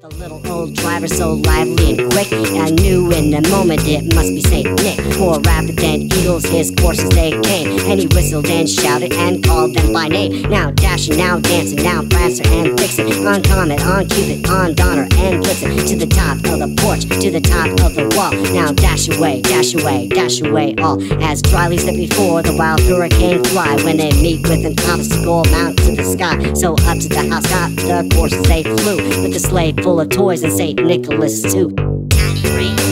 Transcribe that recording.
The little old driver so lively and quick. I knew in a moment it must be Saint Nick. More rapid than eagles, his courses they came. And he whistled and shouted and called them by name. Now Dasher, now Dancer, now Prancer and Vixen On Comet, on Cupid, on Donner and Blitzen To the top of the porch, to the top of the wall. Now dash away, dash away, dash away all. As dryly slip before the wild hurricane fly. When they meet with an obstacle mount to the sky. So up to the house top the courses they flew. With the sleigh full of toys and St. Nicholas too. Tiny